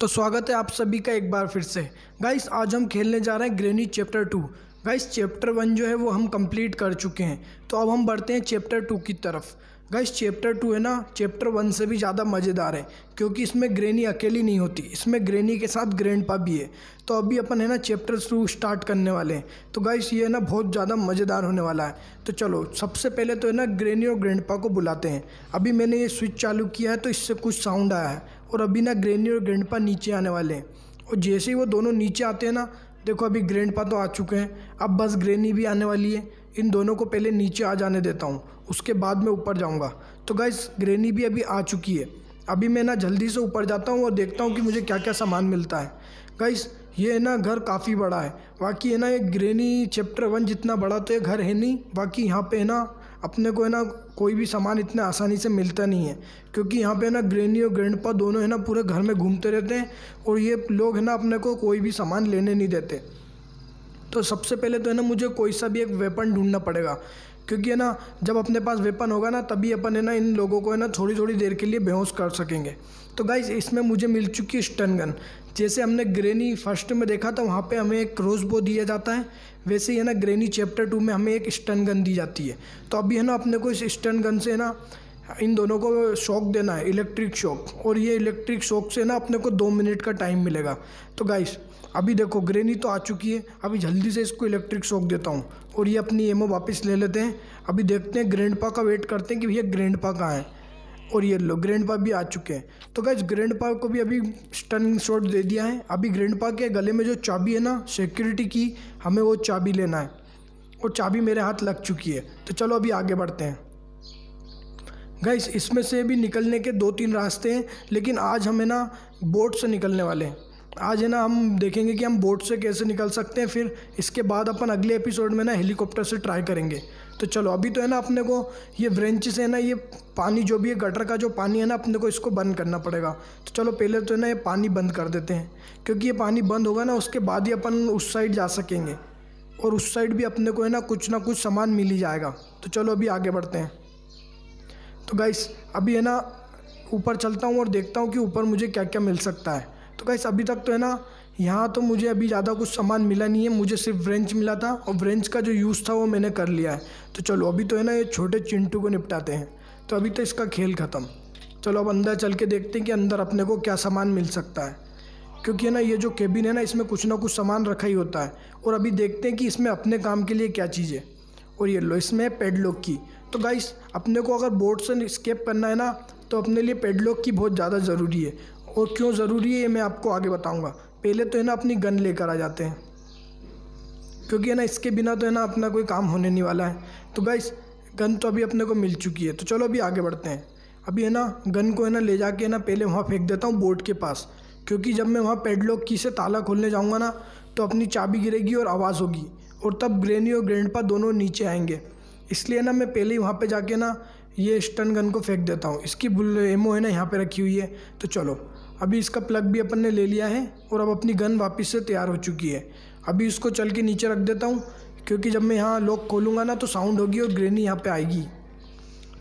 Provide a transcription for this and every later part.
तो स्वागत है आप सभी का एक बार फिर से। गाइस आज हम खेलने जा रहे हैं Granny chapter two guys chapter one जो है वो हम कंप्लीट कर चुके हैं। तो अब हम बढ़ते हैं चैप्टर टू की तरफ़। गाइस चैप्टर टू है ना चैप्टर वन से भी ज़्यादा मज़ेदार है, क्योंकि इसमें ग्रेनी अकेली नहीं होती, इसमें ग्रेनी के साथ ग्रैंड भी है। तो अभी अपन है ना चैप्टर टू स्टार्ट करने वाले हैं। तो गाइस ये है ना, बहुत ज़्यादा मज़ेदार होने वाला है। तो चलो, सबसे पहले तो है ना ग्रेनी और ग्रैंड को बुलाते हैं। अभी मैंने ये स्विच चालू किया है तो इससे कुछ साउंड आया है। और अभी ना ग्रेनी और ग्रैंड नीचे आने वाले हैं। और जैसे ही वो दोनों नीचे आते हैं ना, देखो अभी ग्रैंड तो आ चुके हैं। अब बस ग्रेनी भी आने वाली है। इन दोनों को पहले नीचे आ जाने देता हूँ। उसके बाद मैं ऊपर जाऊँगा। तो गाइस ग्रेनी भी अभी आ चुकी है। अभी मैं ना जल्दी से ऊपर जाता हूँ और देखता हूँ कि मुझे क्या क्या सामान मिलता है। गाइस ये है ना घर काफ़ी बड़ा है। बाकी है ना ये ग्रेनी चैप्टर वन जितना बड़ा तो ये घर है नहीं। बाकी यहाँ पे है ना, अपने को है ना कोई भी सामान इतने आसानी से मिलता नहीं है। क्योंकि यहाँ पे है ना ग्रेनी और ग्रैंडपा दोनों है ना पूरे घर में घूमते रहते हैं और ये लोग है ना अपने को कोई भी सामान लेने नहीं देते। तो सबसे पहले तो है ना मुझे कोई सा भी एक वेपन ढूंढना पड़ेगा। क्योंकि है ना, जब अपने पास वेपन होगा ना, तभी अपन है ना इन लोगों को है ना थोड़ी थोड़ी देर के लिए बेहोश कर सकेंगे। तो गाइज़ इसमें मुझे मिल चुकी है स्टन गन जैसे हमने ग्रेनी फ़र्स्ट में देखा था, वहाँ पे हमें एक क्रोज बो दिया जाता है। वैसे ही है ना ग्रेनी चैप्टर टू में हमें एक स्टन गन दी जाती है। तो अभी है ना अपने को इस स्टन गन से है ना, इन दोनों को शॉक देना है इलेक्ट्रिक शॉक और ये इलेक्ट्रिक शॉक से ना अपने को दो मिनट का टाइम मिलेगा। तो गाइस अभी देखो, ग्रेनी तो आ चुकी है। अभी जल्दी से इसको इलेक्ट्रिक शॉक देता हूँ और ये अपनी एमओ वापस ले लेते हैं। अभी देखते हैं ग्रैंड का वेट करते हैं कि भैया ग्रैंड पा कहाँ है। और ये लो ग्रैंड पा भी आ चुके हैं। तो गैस ग्रैंड पा को भी अभी स्टन शॉट दे दिया है। अभी ग्रैंड पा के गले में जो चाबी है ना सिक्योरिटी की, हमें वो चाबी लेना है। और चाबी मेरे हाथ लग चुकी है। तो चलो अभी आगे बढ़ते हैं। गैस इसमें से भी निकलने के दो तीन रास्ते हैं, लेकिन आज हमें ना बोट से निकलने वाले हैं। आज है ना, हम देखेंगे कि हम बोट से कैसे निकल सकते हैं, फिर इसके बाद अपन अगले एपिसोड में ना हेलीकॉप्टर से ट्राई करेंगे। तो चलो, अभी तो है ना अपने को ये ब्रेंच से है ना, ये पानी जो भी है गटर का जो पानी है ना, अपने को इसको बंद करना पड़ेगा। तो चलो, पहले तो है ना ये पानी बंद कर देते हैं, क्योंकि ये पानी बंद होगा ना, उसके बाद ही अपन उस साइड जा सकेंगे। और उस साइड भी अपने को है ना, कुछ ना कुछ सामान मिल ही जाएगा। तो चलो, अभी आगे बढ़ते हैं। तो गाइस अभी है ना, ऊपर चलता हूँ और देखता हूँ कि ऊपर मुझे क्या क्या मिल सकता है। तो गाइस अभी तक तो है ना, यहाँ तो मुझे अभी ज़्यादा कुछ सामान मिला नहीं है, मुझे सिर्फ़ ब्रेंच मिला था और ब्रेंच का जो यूज़ था वो मैंने कर लिया है। तो चलो, अभी तो है ना ये छोटे चिंटू को निपटाते हैं। तो अभी तो इसका खेल ख़त्म। चलो, अब अंदर चल के देखते हैं कि अंदर अपने को क्या सामान मिल सकता है। क्योंकि है ना, ये जो केबिन है ना, इसमें कुछ ना कुछ सामान रखा ही होता है। और अभी देखते हैं कि इसमें अपने काम के लिए क्या चीज़ है। और ये लो, इसमें है पेडलॉक की। तो गाइस अपने को अगर बोर्ड से स्केप करना है ना तो अपने लिए पेडलॉक की बहुत ज़्यादा ज़रूरी है। और क्यों ज़रूरी है ये मैं आपको आगे बताऊँगा। पहले तो है ना अपनी गन लेकर आ जाते हैं। क्योंकि है ना इसके बिना तो है ना अपना कोई काम होने नहीं वाला है। तो गाइस गन तो अभी अपने को मिल चुकी है। तो चलो अभी आगे बढ़ते हैं। अभी है ना गन को है ना ले जाके है ना पहले वहाँ फेंक देता हूँ बोर्ड के पास। क्योंकि जब मैं वहाँ पेडलॉक की से ताला खोलने जाऊँगा ना तो अपनी चाबी गिरेगी और आवाज़ होगी। और तब ग्रेनी और ग्रैंडपा दोनों नीचे आएँगे। इसलिए ना मैं पहले ही वहाँ पे जाके ना ये स्टन गन को फेंक देता हूँ। इसकी बुल एमओ है ना यहाँ पे रखी हुई है। तो चलो अभी इसका प्लग भी अपन ने ले लिया है और अब अपनी गन वापस से तैयार हो चुकी है। अभी इसको चल के नीचे रख देता हूँ, क्योंकि जब मैं यहाँ लॉक खोलूँगा ना तो साउंड होगी और ग्रेनी यहाँ पे आएगी।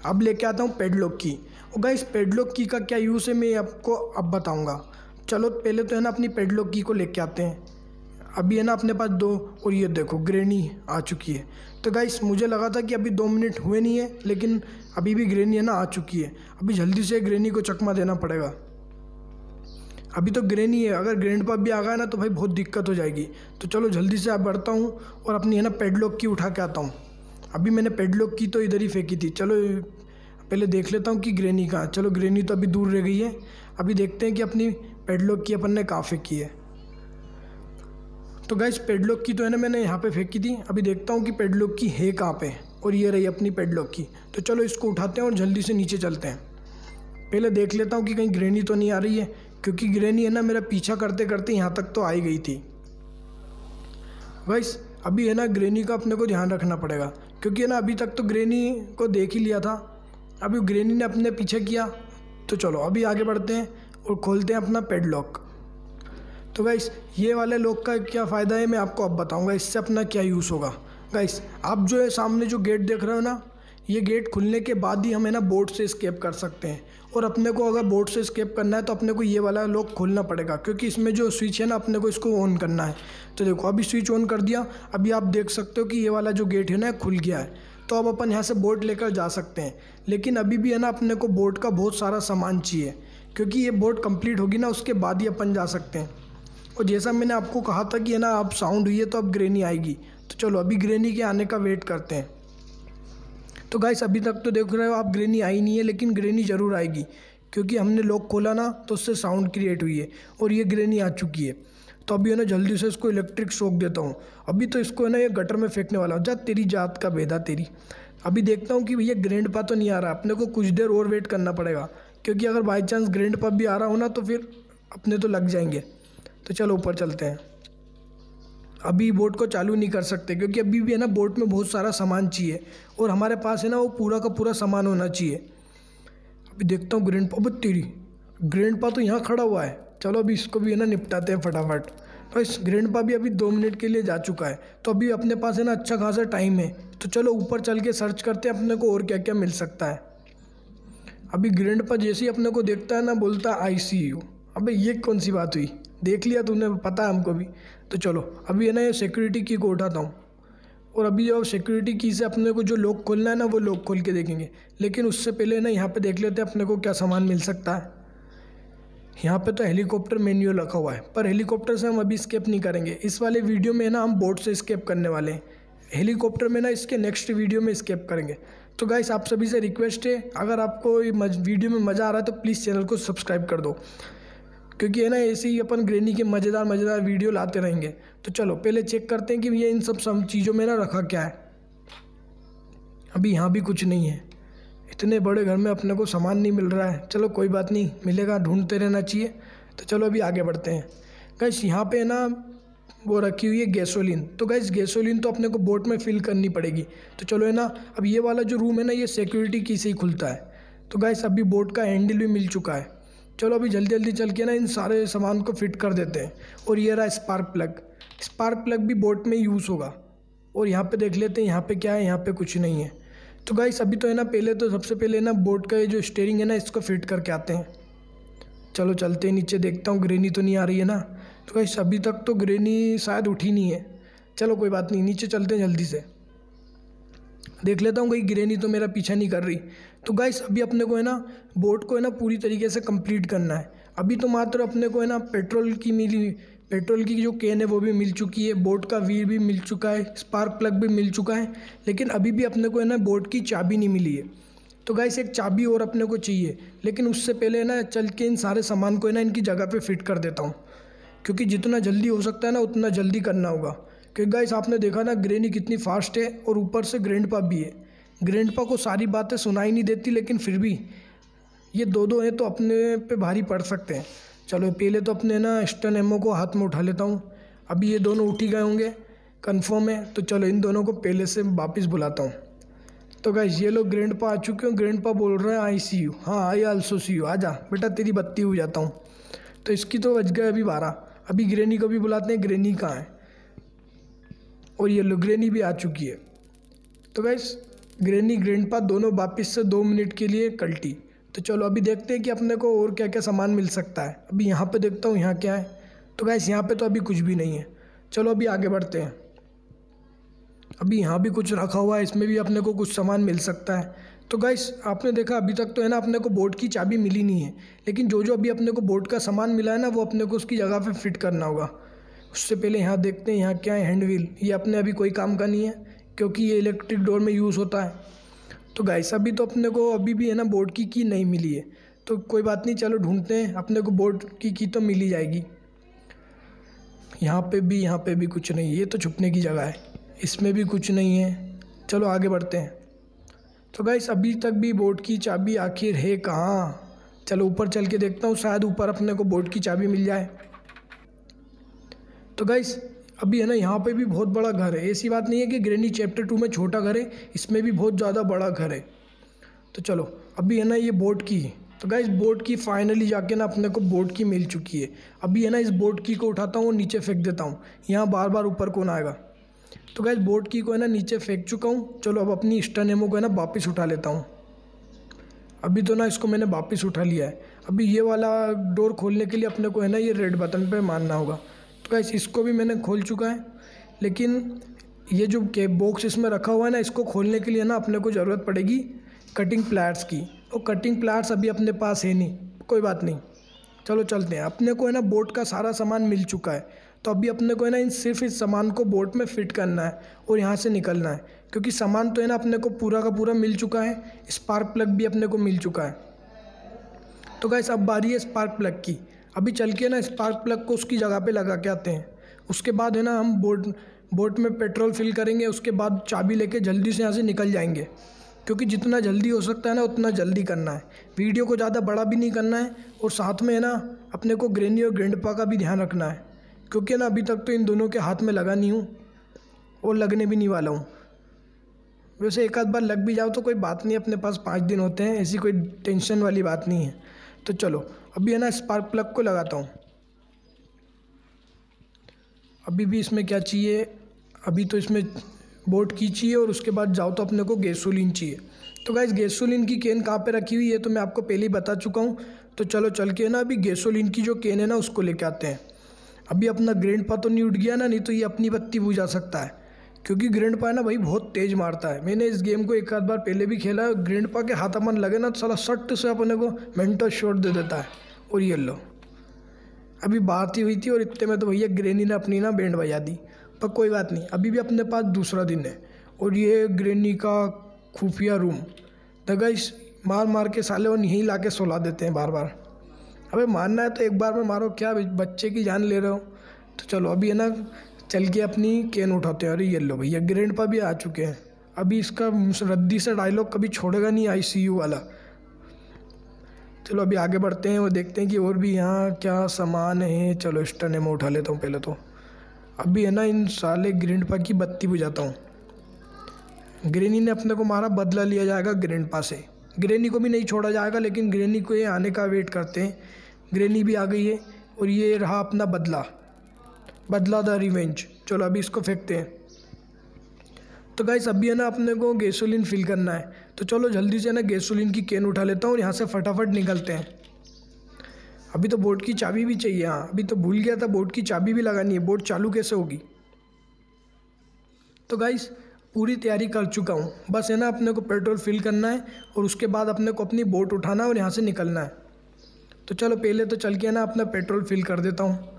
अब लेके आता हूँ पेडलॉक की। और गाइस पेडलॉक की का क्या यूज़ है, मैं आपको अब बताऊँगा। चलो, पहले तो है ना अपनी पेडलॉक की को लेके आते हैं। अभी है ना अपने पास दो, और ये देखो ग्रेनी आ चुकी है। तो गाइस मुझे लगा था कि अभी दो मिनट हुए नहीं है, लेकिन अभी भी ग्रेनी है ना, आ चुकी है। अभी जल्दी से ग्रेनी को चकमा देना पड़ेगा। अभी तो ग्रेनी है अगर ग्रैंड पप भी आ गया ना तो भाई बहुत दिक्कत हो जाएगी। तो चलो जल्दी से आप बढ़ता हूँ और अपनी, है ना पेडलॉक की उठा के आता हूँ। अभी मैंने पेडलॉक की तो इधर ही फेंकी थी। चलो, पहले देख लेता हूँ कि ग्रेनी कहाँ चलो ग्रेनी तो अभी दूर रह गई है। अभी देखते हैं कि अपनी पेडलॉक की अपन ने कहाँ फेंकी है। तो गैस पेडलॉक की तो है ना, मैंने यहाँ पे फेंकी थी। अभी देखता हूँ कि पेडलॉक की है कहाँ पे और ये रही अपनी पेडलॉक की। तो चलो इसको उठाते हैं और जल्दी से नीचे चलते हैं। पहले देख लेता हूँ कि कहीं ग्रेनी तो नहीं आ रही है। क्योंकि ग्रेनी है ना, मेरा पीछा करते करते यहाँ तक तो आई गई थी। वैस अभी है ना ग्रेनी का अपने को ध्यान रखना पड़ेगा। क्योंकि है ना, अभी तक तो ग्रेनी को देख ही लिया था। अभी ग्रेनी ने अपने पीछे किया तो चलो, अभी आगे बढ़ते हैं और खोलते हैं अपना पेडलॉक तो गाइस ये वाले लॉक का क्या फ़ायदा है, मैं आपको अब बताऊँगा, इससे अपना क्या यूज़ होगा। गाइस आप जो है सामने जो गेट देख रहे हो ना, ये गेट खुलने के बाद ही हम है ना बोट से स्केप कर सकते हैं। और अपने को अगर बोर्ड से स्केप करना है तो अपने को ये वाला लॉक खोलना पड़ेगा, क्योंकि इसमें जो स्विच है ना, अपने को इसको ऑन करना है। तो देखो, अभी स्विच ऑन कर दिया, अभी आप देख सकते हो कि ये वाला जो गेट है ना, खुल गया है। तो अब अपन यहाँ से बोर्ड लेकर जा सकते हैं। लेकिन अभी भी है ना, अपने को बोर्ड का बहुत सारा सामान चाहिए, क्योंकि ये बोर्ड कंप्लीट होगी ना, उसके बाद ही अपन जा सकते हैं। और जैसा मैंने आपको कहा था कि है ना, अब साउंड हुई है तो अब ग्रेनी आएगी। तो चलो, अभी ग्रेनी के आने का वेट करते हैं। तो गाइस अभी तक तो देख रहे हो आप ग्रेनी आई नहीं है, लेकिन ग्रेनी ज़रूर आएगी। क्योंकि हमने लॉक खोला ना तो उससे साउंड क्रिएट हुई है, और ये ग्रेनी आ चुकी है। तो अभी है ना, जल्दी से इसको इलेक्ट्रिक शॉक देता हूँ। अभी तो इसको है ना, ये गटर में फेंकने वाला हूँ। जा, तेरी जात का भेदा तेरी। अभी देखता हूँ कि भैया ग्रैंड पा तो नहीं आ रहा। अपने को कुछ देर और वेट करना पड़ेगा। क्योंकि अगर बाई चांस ग्रैंड पा भी आ रहा हो ना तो फिर अपने तो लग जाएँगे। तो चलो, ऊपर चलते हैं। अभी बोट को चालू नहीं कर सकते, क्योंकि अभी भी है ना बोट में बहुत सारा सामान चाहिए और हमारे पास है ना वो पूरा का पूरा सामान होना चाहिए। अभी देखता हूँ ग्रैंड पा तेरी, ग्रैंड पा तो यहाँ खड़ा हुआ है। चलो अभी इसको भी है ना निपटाते हैं फटाफट। तो इस ग्रैंड पा भी अभी दो मिनट के लिए जा चुका है। तो अभी अपने पास है ना अच्छा खासा टाइम है। तो चलो ऊपर चल के सर्च करते हैं, अपने को और क्या क्या मिल सकता है। अभी ग्रैंड पा जैसे ही अपने को देखता है ना, बोलता है आई सी यू अबे ये कौन सी बात हुई? देख लिया तूने, पता है हमको भी। तो चलो, अभी है ना ये सिक्योरिटी की को उठाता हूँ। और अभी जो सिक्योरिटी की से अपने को जो लॉक खोलना है ना, वो लॉक खोल के देखेंगे। लेकिन उससे पहले ना यहाँ पे देख लेते हैं अपने को क्या सामान मिल सकता है। यहाँ पे तो हेलीकॉप्टर मेन्यूअल रखा हुआ है, पर हेलीकॉप्टर से हम अभी स्केप नहीं करेंगे। इस वाले वीडियो में ना हम बोट से स्केप करने वाले हैं। हेलीकॉप्टर में ना इसके नेक्स्ट वीडियो में स्केप करेंगे। तो गाइस आप सभी से रिक्वेस्ट है, अगर आपको वीडियो में मज़ा आ रहा है तो प्लीज़ चैनल को सब्सक्राइब कर दो। क्योंकि है ना, ऐसे ही अपन ग्रेनी के मज़ेदार मज़ेदार वीडियो लाते रहेंगे। तो चलो, पहले चेक करते हैं कि भैया इन सब सब चीज़ों में ना रखा क्या है। अभी यहाँ भी कुछ नहीं है। इतने बड़े घर में अपने को सामान नहीं मिल रहा है। चलो, कोई बात नहीं, मिलेगा, ढूंढते रहना चाहिए। तो चलो, अभी आगे बढ़ते हैं। गैस यहाँ पे ना, वो रखी हुई है गैसोलीन तो गैस गैसोलीन तो अपने को बोट में फिल करनी पड़ेगी। तो चलो है ना, अब ये वाला जो रूम है ना, ये सिक्योरिटी की से ही खुलता है। तो गैस अभी बोट का हैंडल भी मिल चुका है। चलो अभी जल्दी जल्दी चल के ना इन सारे सामान को फिट कर देते हैं। और ये रहा स्पार्क प्लग स्पार्क प्लग भी बोट में यूज़ होगा। और यहाँ पे देख लेते हैं, यहाँ पे क्या है, यहाँ पे कुछ नहीं है। तो गाइस अभी तो है ना, पहले तो सबसे पहले ना बोट का ये जो स्टेयरिंग है ना, इसको फिट करके आते हैं। चलो चलते हैं नीचे, देखता हूँ ग्रेनी तो नहीं आ रही है ना। तो गाइस अभी तक तो ग्रेनी शायद उठी नहीं है। चलो कोई बात नहीं, नीचे चलते हैं जल्दी से। देख लेता हूँ कहीं ग्रेनी तो मेरा पीछा नहीं कर रही। तो गाइस अभी अपने को है ना बोट को है ना पूरी तरीके से कंप्लीट करना है। अभी तो मात्र अपने को है ना पेट्रोल की मिली पेट्रोल की जो कैन है वो भी मिल चुकी है बोट का व्हील भी मिल चुका है स्पार्क प्लग भी मिल चुका है, लेकिन अभी भी अपने को है ना बोट की चाबी नहीं मिली है। तो गाइस एक चाबी और अपने को चाहिए, लेकिन उससे पहले ना चल के इन सारे सामान को है ना इनकी जगह पे फिट कर देता हूँ। क्योंकि जितना जल्दी हो सकता है ना, उतना जल्दी करना होगा। क्योंकि गाइस आपने देखा ना ग्रेनी कितनी फास्ट है और ऊपर से ग्रैंड भी है। ग्रैंड पा को सारी बातें सुनाई नहीं देती, लेकिन फिर भी ये दो दो हैं तो अपने पे भारी पड़ सकते हैं। चलो, पहले तो अपने ना स्टन एमओ को हाथ में उठा लेता हूँ। अभी ये दोनों उठ ही गए होंगे, कन्फर्म है। तो चलो, इन दोनों को पहले से वापस बुलाता हूँ। तो गाइस ये लोग ग्रैंड पा आ चुके हैं। ग्रैंड पा बोल रहे हैं आई सी यू हाँ आई आल्सो सी यू आ जा बेटा, तेरी बत्ती हो जाता हूँ। तो इसकी तो बच गए अभी बारह। अभी ग्रेनी को भी बुलाते हैं। ग्रेनी कहाँ है? और ये लो, ग्रेनी भी आ चुकी है। तो गाइस ग्रेनी ग्रैंडपा दोनों वापस से दो मिनट के लिए कल्टी। तो चलो अभी देखते हैं कि अपने को और क्या क्या सामान मिल सकता है। अभी यहाँ पे देखता हूँ यहाँ क्या है। तो गैस यहाँ पे तो अभी कुछ भी नहीं है। चलो अभी आगे बढ़ते हैं। अभी यहाँ भी कुछ रखा हुआ है, इसमें भी अपने को कुछ सामान मिल सकता है। तो गैस आपने देखा अभी तक तो है ना अपने को बोट की चाबी मिली नहीं है। लेकिन जो जो अभी अपने को बोट का सामान मिला है ना, वो अपने को उसकी जगह पर फिट करना होगा। उससे पहले यहाँ देखते हैं यहाँ क्या है हैंड व्हील ये अपने अभी कोई काम का नहीं है। क्योंकि ये इलेक्ट्रिक डोर में यूज़ होता है। तो गाइस अभी तो अपने को अभी भी है ना बोर्ड की की नहीं मिली है। तो कोई बात नहीं, चलो ढूंढते हैं। अपने को बोर्ड की की तो मिल जाएगी। यहाँ पे भी, यहाँ पे भी कुछ नहीं ये तो छुपने की जगह है। इसमें भी कुछ नहीं है। चलो आगे बढ़ते हैं। तो गाइस अभी तक भी बोर्ड की चाबी आखिर है कहाँ? चलो ऊपर चल के देखता हूँ। शायद ऊपर अपने को बोर्ड की चाबी मिल जाए। तो गाइस अभी है ना, यहाँ पे भी बहुत बड़ा घर है। ऐसी बात नहीं है कि ग्रेनी चैप्टर टू में छोटा घर है, इसमें भी बहुत ज़्यादा बड़ा घर है। तो चलो, अभी है ना ये बोट की। तो गाइस बोट की फाइनली जाके ना अपने को बोट की मिल चुकी है। अभी है ना, इस बोट की को उठाता हूँ और नीचे फेंक देता हूँ। यहाँ बार बार ऊपर कौन आएगा? तो गाइस बोट की को है ना, नीचे फेंक चुका हूँ। चलो, अब अपनी स्टन एमो को है ना, वापस उठा लेता हूँ। अभी तो ना, इसको मैंने वापस उठा लिया है। अभी ये वाला डोर खोलने के लिए अपने को है ना, ये रेड बटन पे मारना होगा। तो गाइस इसको भी मैंने खोल चुका है। लेकिन ये जो के बॉक्स इसमें रखा हुआ है ना, इसको खोलने के लिए ना अपने को ज़रूरत पड़ेगी कटिंग प्लाट्स की। और कटिंग प्लाट्स अभी अपने पास है नहीं, कोई बात नहीं। चलो चलते हैं। अपने को है ना बोट का सारा सामान मिल चुका है। तो अभी अपने को है ना इन सिर्फ़ इस सामान को बोट में फिट करना है और यहाँ से निकलना है। क्योंकि सामान तो है ना अपने को पूरा का पूरा मिल चुका है। स्पार्क प्लग भी अपने को मिल चुका है। तो गैस अब बारी है स्पार्क प्लग की। अभी चल के ना स्पार्क प्लग को उसकी जगह पे लगा के आते हैं। उसके बाद है ना हम बोट बोट में पेट्रोल फिल करेंगे, उसके बाद चाबी लेके जल्दी से यहाँ से निकल जाएँगे। क्योंकि जितना जल्दी हो सकता है ना, उतना जल्दी करना है। वीडियो को ज़्यादा बड़ा भी नहीं करना है और साथ में है ना, अपने को ग्रेनी और ग्रैंडपा का भी ध्यान रखना है। क्योंकि ना अभी तक तो इन दोनों के हाथ में लगा नहीं हूँ और लगने भी नहीं वाला हूँ। वैसे एक आध बार लग भी जाओ तो कोई बात नहीं, अपने पास पाँच दिन होते हैं, ऐसी कोई टेंशन वाली बात नहीं है। तो चलो अभी है ना स्पार्क प्लग को लगाता हूँ। अभी भी इसमें क्या चाहिए? अभी तो इसमें बोट की चाहिए और उसके बाद जाओ तो अपने को गैसोलीन चाहिए। तो गाइज़ गैसोलीन की केन कहाँ पे रखी हुई है? तो मैं आपको पहले ही बता चुका हूँ। तो चलो, चल के ना अभी गैसोलीन की जो केन है ना, उसको लेके आते हैं। अभी अपना ग्रैंड पा तो नहीं उठ गया ना, नहीं तो ये अपनी बत्ती बुझा सकता है। क्योंकि ग्रैंड पा ना भाई, बहुत तेज़ मारता है। मैंने इस गेम को एक आध बार पहले भी खेला है। ग्रैंड पा के हाथ अपन लगे ना तो साला सट से अपने को मेंटल शॉट दे देता है। और ये लो अभी बात ही हुई थी और इतने में तो भैया ग्रेनी ने अपनी ना बैंड बजा दी, पर कोई बात नहीं। अभी भी अपने पास दूसरा दिन है और ये ग्रेनी का खुफिया रूम दगाइस मार मार के साले और यहीं ला के सुला देते हैं बार बार अबे मारना है तो एक बार में मारो, क्या बच्चे की जान ले रहे हो? तो चलो, अभी है ना, चल के अपनी कैन उठाते हैं। अरे ये लो भैया ग्रैंड पा भी आ चुके हैं। अभी इसका रद्दी से डायलॉग कभी छोड़ेगा नहीं आईसीयू वाला। चलो अभी आगे बढ़ते हैं और देखते हैं कि और भी यहाँ क्या सामान है। चलो इस टने में उठा लेता हूँ पहले तो। अभी है ना इन साले ग्रैंड की बत्ती बुझाता हूँ। ग्रेनी ने अपने को मारा, बदला लिया जाएगा ग्रैंड से। ग्रेनी को भी नहीं छोड़ा जाएगा, लेकिन ग्रेनी को ये आने का वेट करते हैं। ग्रेनी भी आ गई है और ये रहा अपना बदला। बदला द रिवेंज चलो अभी इसको फेंकते हैं। तो गाइस अभी है ना अपने को गैसोलीन फिल करना है। तो चलो जल्दी से ना गैसोलीन की कैन उठा लेता हूँ और यहाँ से फटाफट निकलते हैं। अभी तो बोट की चाबी भी चाहिए हाँ। अभी तो भूल गया था बोट की चाबी भी लगानी है। बोट चालू कैसे होगी? तो गाइस पूरी तैयारी कर चुका हूँ। बस है ना अपने को पेट्रोल फिल करना है और उसके बाद अपने को अपनी बोट उठाना है और यहाँ से निकलना है। तो चलो पहले तो चल के ना अपना पेट्रोल फिल कर देता हूँ।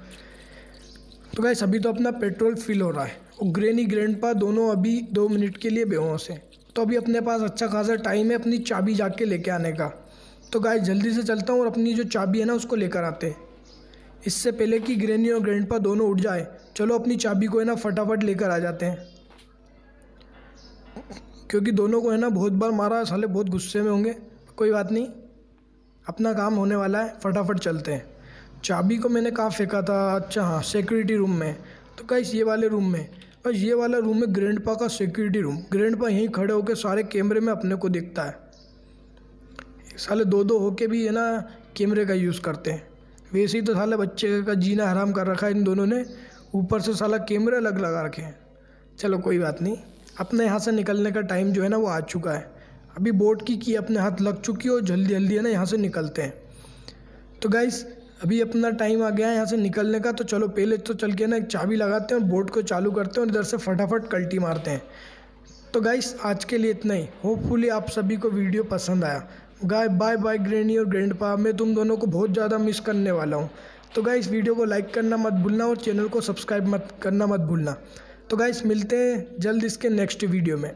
तो गाइस अभी तो अपना पेट्रोल फिल हो रहा है। और ग्रेनी ग्रैंडपा दोनों अभी दो मिनट के लिए बेहोश हैं। तो अभी अपने पास अच्छा खासा टाइम है अपनी चाबी जाके लेके आने का। तो गाइस जल्दी से चलता हूँ और अपनी जो चाबी है ना, उसको लेकर आते हैं। इससे पहले कि ग्रेनी और ग्रैंडपा दोनों उठ जाए, चलो अपनी चाबी को है ना, फटाफट लेकर आ जाते हैं। क्योंकि दोनों को है ना, बहुत बार मारा, साले बहुत गुस्से में होंगे। कोई बात नहीं, अपना काम होने वाला है, फटाफट चलते हैं। चाबी को मैंने कहाँ फेंका था? अच्छा हाँ सिक्योरिटी रूम में। तो कैसे ये वाले रूम में। बस ये वाला रूम है ग्रैंड पा का सिक्योरिटी रूम ग्रैंड पा यहीं खड़े होकर सारे कैमरे में अपने को दिखता है। साले दो दो होके भी है ना कैमरे का यूज़ करते हैं। वैसे ही तो साले बच्चे का जीना हराम कर रखा है इन दोनों ने। ऊपर से साला कैमरे अलग लगा रखे हैं। चलो, कोई बात नहीं। अपने यहाँ से निकलने का टाइम जो है ना, वो आ चुका है। अभी बोट की की अपने हाथ लग चुकी है और जल्दी जल्दी है ना, यहाँ से निकलते हैं। तो गाइस अभी अपना टाइम आ गया है यहाँ से निकलने का तो चलो पहले तो चल के ना एक चाबी लगाते हैं और बोट को चालू करते हैं और इधर से फटाफट कल्टी मारते हैं। तो गाइस आज के लिए इतना ही। होपफुली आप सभी को वीडियो पसंद आया। गाय बाय बाय ग्रैनी और ग्रैंड पा मैं तुम दोनों को बहुत ज़्यादा मिस करने वाला हूँ। तो गाइस वीडियो को लाइक करना मत भूलना और चैनल को सब्सक्राइब मत करना मत भूलना। तो गाइस मिलते हैं जल्द इसके नेक्स्ट वीडियो में।